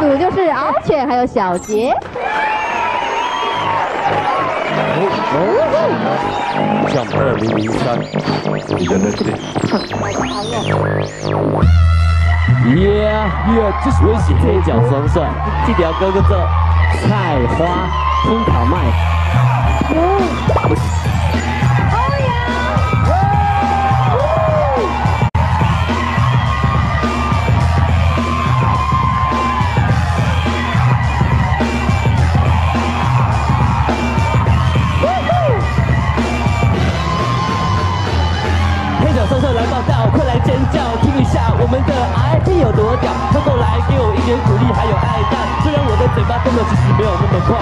组就是敖犬还有小杰。像二零零三，你的能力。耶耶，这是我喜黑脚双帅，这条哥哥做菜花尖叫听一下。我们的 IP 有多屌？快过来给我一点鼓励，还有爱戴。虽然我的嘴巴动的其实没有那么快，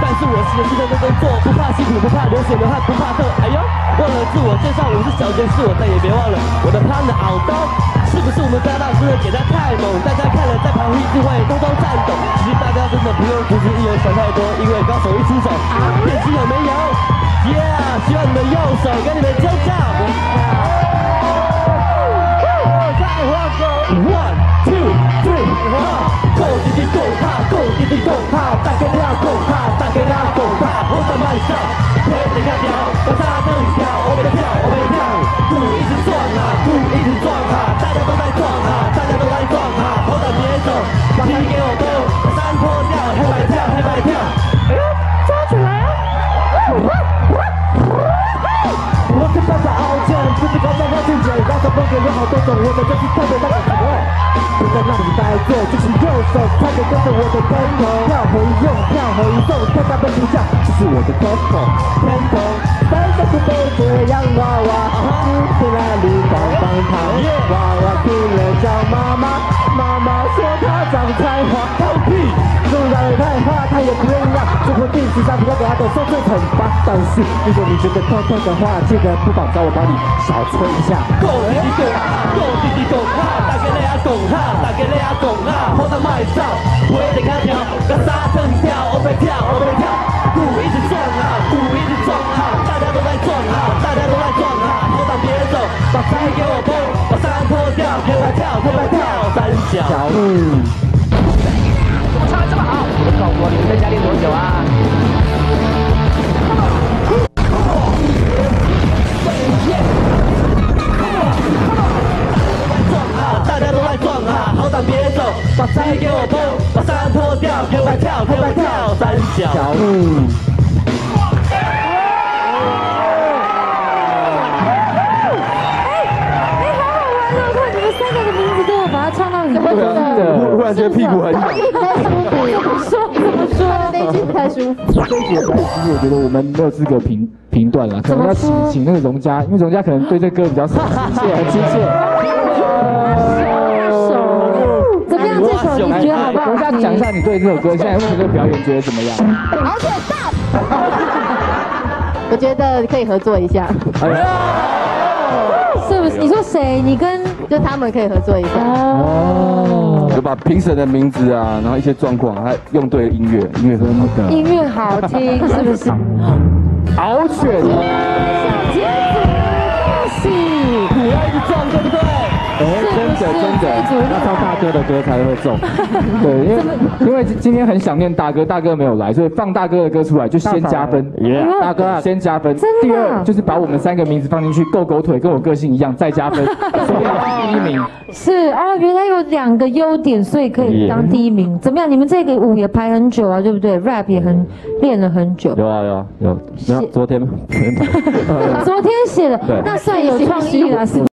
但是我是认真的工作，不怕辛苦，不怕流血流汗，不怕痛。哎呦，忘了自我介绍，我是小杰，是我再也别忘了我的 partner 敖东。是不是我们搭档真的给他太猛？大家看了在旁边就会偷偷颤抖。其实大家真的不用独自一人想太多，因为高手一出手，变心有没有？Yeah，希望你们右手跟你们尖叫。在那里呆坐，就是右手快点跟着我的 tempo，跳回用，跳回送，跳大奔不下，这是我的 tempo。tempo，三个是背着洋娃娃，去哪里棒棒糖？娃娃听了叫妈妈，妈妈说他长才华，放屁！纵然太花，他也不愿意让，最后电视上不要给他的受罪惩罚。但是如果你觉得偷偷的话，记得不妨找我帮你少吹一下。够滴滴够，够滴滴够，大家来啊拱哈！大家来啊拱啊，好到卖照，我得看跳，跟沙滩跳，我被跳，我被跳，鼓一直撞啊，鼓一直撞啊，大家都在撞啊，大家都在撞啊，好到别走，把菜给我崩，把衫脱掉，别来跳，跳，三角。嗯，把菜给我崩，把衫脱掉，给我跳，给我跳三角。嗯。哎，好好玩哦！看你们三个的名字都有把它唱到里面的，忽然觉得屁股很痒。太舒服，怎么说？怎么说？那一句太舒服。这一节其实我觉得我们没有资格评评断了，可能要请请那个荣家，因为荣家可能对这歌比较熟悉，很亲切。你对这首歌现在目前这个表演觉得怎么样？好且赞！我觉得可以合作一下。是不是？你说谁？你跟就他们可以合作一下。哦。就把评审的名字啊，然后一些状况，还用对音乐，音乐是那个。音乐好听，是不是？獒犬。小杰子，恭喜！你要一直撞，对不对？真的真的，要唱大哥的歌才会中。对，因为因为今天很想念大哥，大哥没有来，所以放大哥的歌出来就先加分。大哥啊，先加分。第二就是把我们三个名字放进去，够狗腿，跟我个性一样，再加分。第一名是哦，原来有两个优点，所以可以当第一名。怎么样？你们这个舞也排很久啊，对不对？rap 也很练了很久。有啊有啊有。昨天吗？昨天写的，那算有创意了，是。